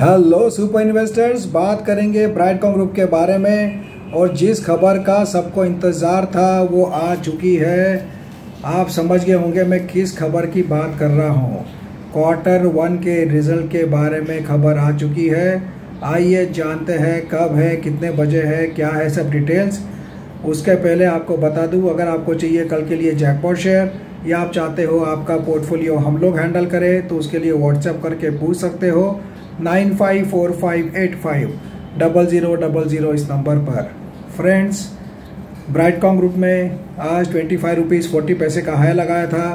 Hello super investors बात करेंगे Brightcom group के बारे में। और जिस खबर का सबको इंतज़ार था, वो आ चुकी है। आप समझ गए होंगे मैं किस खबर की बात कर रहा हूँ। क्वार्टर वन के रिज़ल्ट के बारे में खबर आ चुकी है। आइए जानते हैं कब है, कितने बजे है, क्या है सब डिटेल्स उसके पहले आपको बता दूँ, अगर आपको चाहिए कल के लिए जैकपॉट शेयर या आप चाहते हो आपका पोर्टफोलियो हम लोग हैंडल करें तो उसके लिए व्हाट्सएप करके पूछ सकते हो। Nine five four five eight five double zero double zero इस नंबर पर। फ्रेंड्स ब्राइटकॉम ग्रुप में आज ट्वेंटी फाइव रुपीज़ फोर्टी पैसे का हाई लगाया था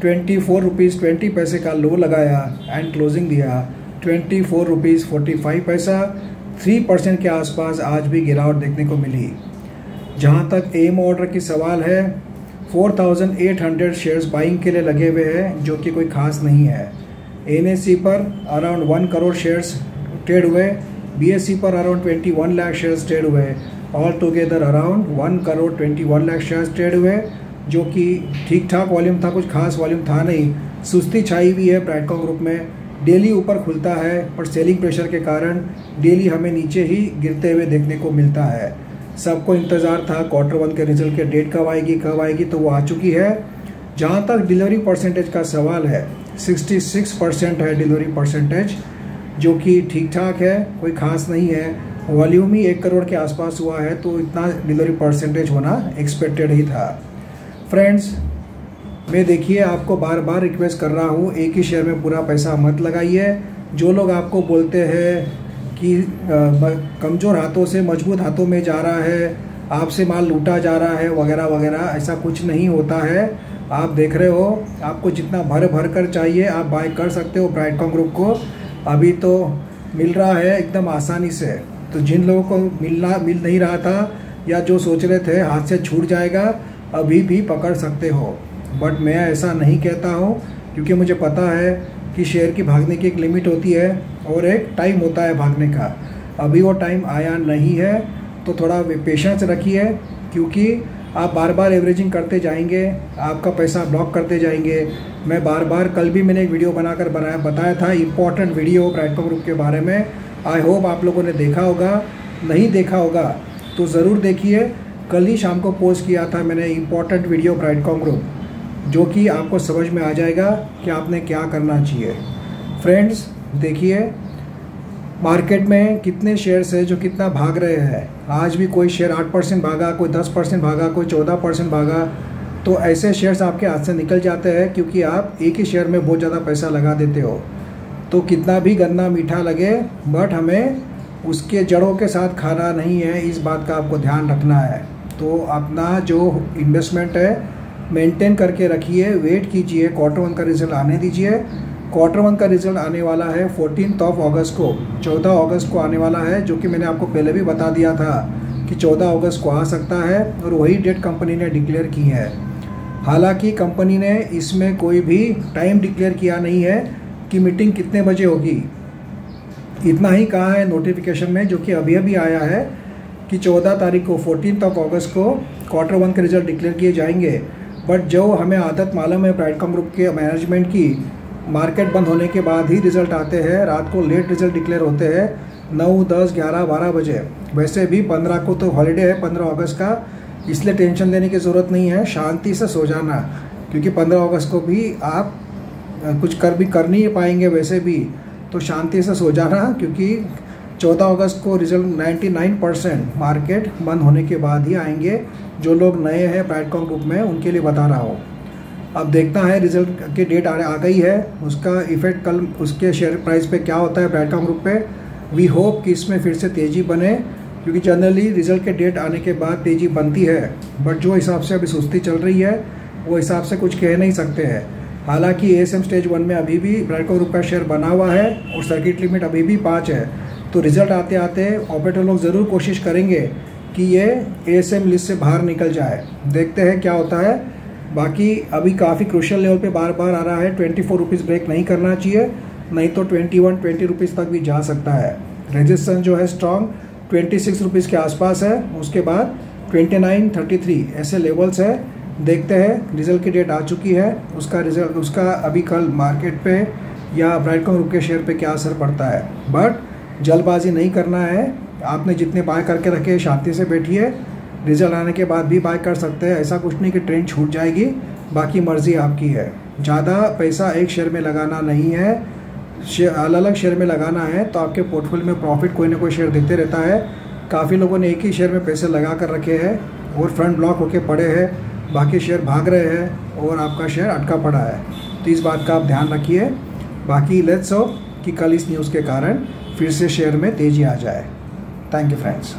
ट्वेंटी फोर रुपीज़ ट्वेंटी पैसे का लो लगाया एंड क्लोजिंग दिया twenty four rupees forty five पैसा थ्री परसेंट के आसपास आज भी गिरावट देखने को मिली। जहाँ तक एम ऑर्डर की सवाल है 4,800 शेयर्स बाइंग के लिए लगे हुए हैं जो कि कोई खास नहीं है। एन पर around one crore shares trade हुए बी पर अराउंड 21 लाख शेयर्स ट्रेड हुए. All together around one crore 21 lakh shares trade हुए, जो कि ठीक ठाक वॉल्यूम था, कुछ खास वॉल्यूम था नहीं। सुस्ती छाई हुई है ब्राइटकॉम ग्रुप में। डेली ऊपर खुलता है पर सेलिंग प्रेशर के कारण डेली हमें नीचे ही गिरते हुए देखने को मिलता है। सबको इंतज़ार था क्वार्टर वन के रिज़ल्ट के डेट कब आएगी कब आएगी तो वो आ चुकी है। जहाँ तक डिलीवरी परसेंटेज का सवाल है 66 परसेंट है डिलीवरी परसेंटेज, जो कि ठीक ठाक है, कोई खास नहीं है। वॉल्यूम ही एक करोड़ के आसपास हुआ है तो इतना डिलीवरी परसेंटेज होना एक्सपेक्टेड ही था। फ्रेंड्स मैं देखिए, आपको बार बार रिक्वेस्ट कर रहा हूँ, एक ही शेयर में पूरा पैसा मत लगाइए। जो लोग आपको बोलते हैं कि कमज़ोर हाथों से, मज़बूत हाथों में जा रहा है, आपसे माल लूटा जा रहा है वगैरह वगैरह ऐसा कुछ नहीं होता है। आप देख रहे हो, आपको जितना भर भर कर चाहिए, आप बाय कर सकते हो ब्राइटकॉम ग्रुप को। अभी तो मिल रहा है एकदम आसानी से। तो जिन लोगों को मिलना, मिल नहीं रहा था या जो सोच रहे थे, हाथ से छूट जाएगा, अभी भी पकड़ सकते हो। बट मैं ऐसा नहीं कहता हूँ, क्योंकि मुझे पता है कि शेयर की भागने की एक लिमिट होती है और एक टाइम होता है भागने का। अभी वो टाइम आया नहीं है तो थोड़ा पेशेंस रखिए, क्योंकि आप बार बार एवरेजिंग करते जाएँगे, आपका पैसा ब्लॉक करते जाएँगे। मैं बार बार कल भी मैंने एक वीडियो बनाकर बनाया, बताया था इंपॉर्टेंट वीडियो ब्राइटकॉम ग्रुप के बारे में। आई होप आप लोगों ने देखा होगा। नहीं देखा होगा तो ज़रूर देखिए। कल ही शाम को पोस्ट किया था मैंने इंपॉर्टेंट वीडियो ब्राइटकॉम ग्रुप जो कि आपको समझ में आ जाएगा कि आपने क्या करना चाहिए। फ्रेंड्स देखिए मार्केट में कितने शेयर्स है जो कितना भाग रहे हैं? आज भी कोई शेयर आठ परसेंट भागा, कोई दस परसेंट भागा, कोई चौदह परसेंट भागा तो ऐसे शेयर्स आपके हाथ से निकल जाते हैं क्योंकि आप एक ही शेयर में बहुत ज़्यादा पैसा लगा देते हो। तो कितना भी गन्ना मीठा लगे बट हमें उसके जड़ों के साथ खाना नहीं है, इस बात का आपको ध्यान रखना है। तो अपना जो इन्वेस्टमेंट है मेंटेन करके रखिए वेट कीजिए क्वार्टर वन का रिज़ल्ट आने दीजिए। क्वार्टर वन का रिज़ल्ट आने वाला है फोर्टीन ऑफ़ अगस्त को। चौदह अगस्त को आने वाला है, जो कि मैंने आपको पहले भी बता दिया था कि चौदह अगस्त को आ सकता है और वही डेट कंपनी ने डिक्लेयर की है। हालाँकि कंपनी ने इसमें कोई भी टाइम डिक्लेयर किया नहीं है कि मीटिंग कितने बजे होगी। इतना ही कहा है नोटिफिकेशन में, जो कि अभी अभी आया है कि 14 तारीख को फोर्टीन ऑफ़ अगस्त को क्वार्टर वन के रिज़ल्ट डिक्लेयर किए जाएँगे। बट जो हमें आदत मालूम है ब्राइटकॉम ग्रुप के मैनेजमेंट की मार्केट बंद होने के बाद ही रिज़ल्ट आते हैं। रात को लेट रिज़ल्ट डिक्लेयर होते हैं। नौ, दस, ग्यारह, बारह बजे। वैसे भी पंद्रह को तो हॉलीडे है, पंद्रह अगस्त का। इसलिए टेंशन लेने की ज़रूरत नहीं है। शांति से सो जाना। क्योंकि पंद्रह अगस्त को भी आप कुछ कर भी कर नहीं पाएँगे वैसे भी। तो शांति से सो जाना, क्योंकि चौदह अगस्त को रिज़ल्ट 99 परसेंट मार्केट बंद होने के बाद ही आएँगे। जो लोग नए हैं ब्राइटकॉम ग्रुप में, उनके लिए बता रहा हूँ। अब देखना है रिज़ल्ट की डेट आ गई है। उसका इफ़ेक्ट कल उसके शेयर प्राइस पे क्या होता है ब्राइटकॉम ग्रुप पे? वी होप कि इसमें फिर से तेज़ी बने, क्योंकि जनरली रिज़ल्ट के डेट आने के बाद तेज़ी बनती है। बट जो हिसाब से अभी सुस्ती चल रही है, वो हिसाब से कुछ कह नहीं सकते हैं। हालाँकि एम स्टेज वन में अभी भी ब्राइटकॉम ग्रुप का शेयर बना हुआ है और सर्किट लिमिट अभी भी पाँच है। तो रिज़ल्ट आते आते ऑपरेटर लोग ज़रूर कोशिश करेंगे कि ये एएसएम लिस्ट से बाहर निकल जाए। देखते हैं क्या होता है। बाकी अभी काफ़ी क्रुशल लेवल पे बार बार आ रहा है। ट्वेंटी फोर रुपीज़ ब्रेक नहीं करना चाहिए, नहीं तो ट्वेंटी वन ट्वेंटी रुपीज़ तक भी जा सकता है। रेजिस्टेंस जो है स्ट्रॉन्ग ट्वेंटी सिक्स रुपीज़ के आसपास है। उसके बाद ट्वेंटी नाइन थर्टी थ्री ऐसे लेवल्स है। देखते हैं रिज़ल्ट की डेट आ चुकी है। उसका रिज़ल्ट उसका अभी कल मार्केट पे या ब्राइटकॉम ग्रुप के शेयर पे क्या असर पड़ता है। बट जल्दबाजी नहीं करना है। आपने जितने बाय करके रखे शांति से बैठिए। रिज़ल्ट आने के बाद भी बाय कर सकते हैं। ऐसा कुछ नहीं कि ट्रेंड छूट जाएगी, बाकी मर्ज़ी आपकी है। ज़्यादा पैसा एक शेयर में लगाना नहीं है। अलग अलग शेयर में लगाना है तो आपके पोर्टफोलियो में प्रॉफिट कोई ना कोई शेयर देते रहता है। काफ़ी लोगों ने एक ही शेयर में पैसे लगा कर रखे हैं और फ्रंट ब्लॉक होके पड़े हैं। बाकी शेयर भाग रहे हैं और आपका शेयर अटका पड़ा है। तो इस बात का आप ध्यान रखिए। बाकी लेट्स हो कि कल इस न्यूज़ के कारण फिर से शेयर में तेज़ी आ जाए। Thank you friends